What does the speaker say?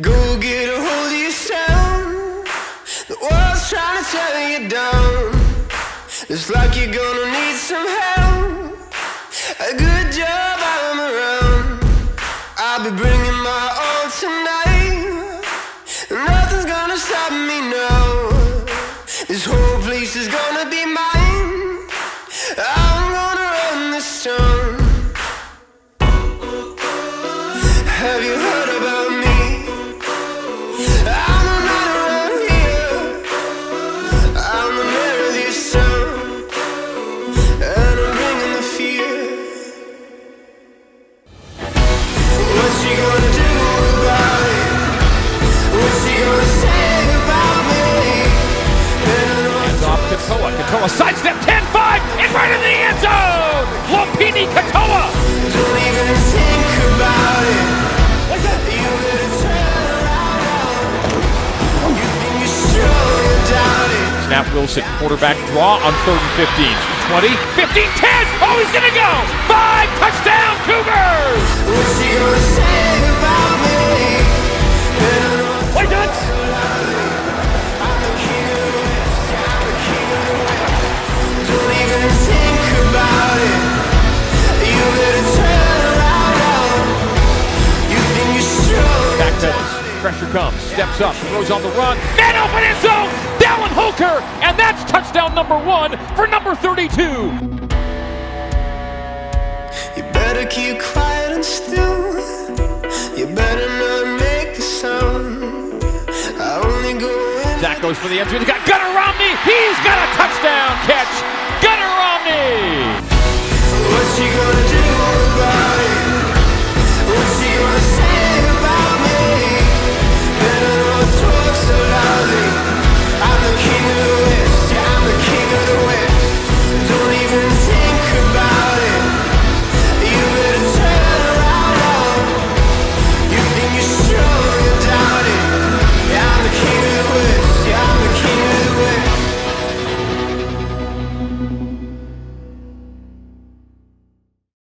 Go get a hold of yourself. The world's trying to tear you down. It's like you're gonna need some help. A good job I'm around. I'll be bringing my all tonight. Nothing's gonna stop me now. This whole place is gonna be mine. I'm gonna run this town. Have you heard Katoa. Katoa sidestep 10-5 and right in the end zone. Lopini Katoa. Don't even think about it. Snap Wilson, quarterback draw on third and 15. 20, 15, 10. Oh, he's going to go. Five touchdown Cougars. Comes. Steps up. Throws on the run. Man open end zone. Dallin Holker. And that's touchdown number one for number 32. You better keep quiet and still. You better not make a sound. I only go in. Zach goes for the end zone. He's got Gunnar Romney. He's got a touchdown catch. Gunnar Romney. What's she gonna do about it? What's she gonna